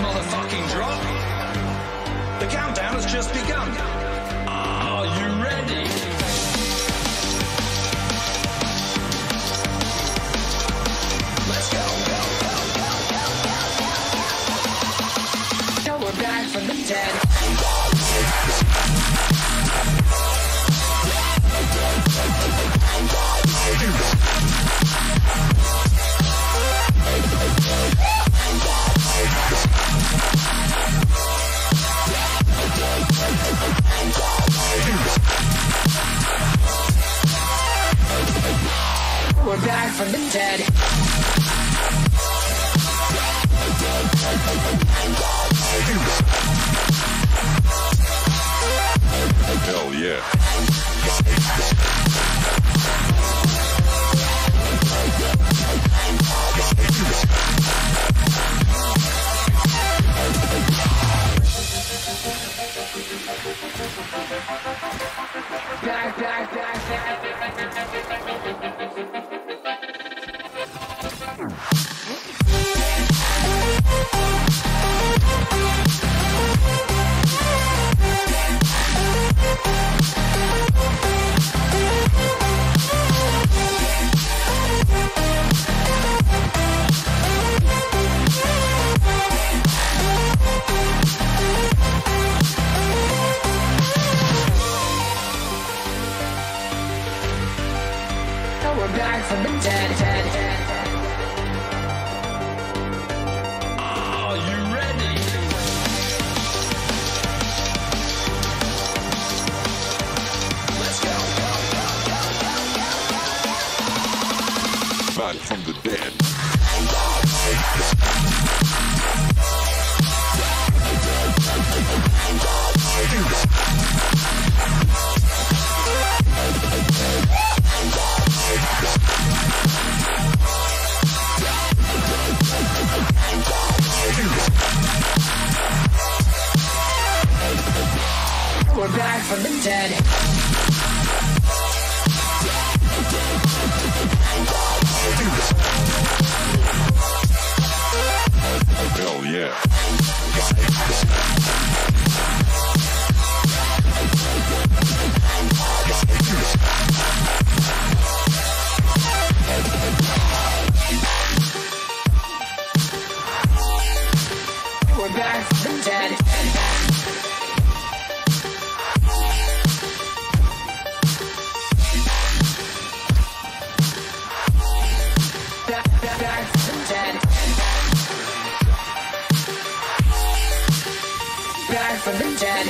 motherfucker. We're back from the dead. Hell yeah. Back, back, back, back. for the dead. Hell yeah. from the dead.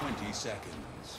Twenty seconds.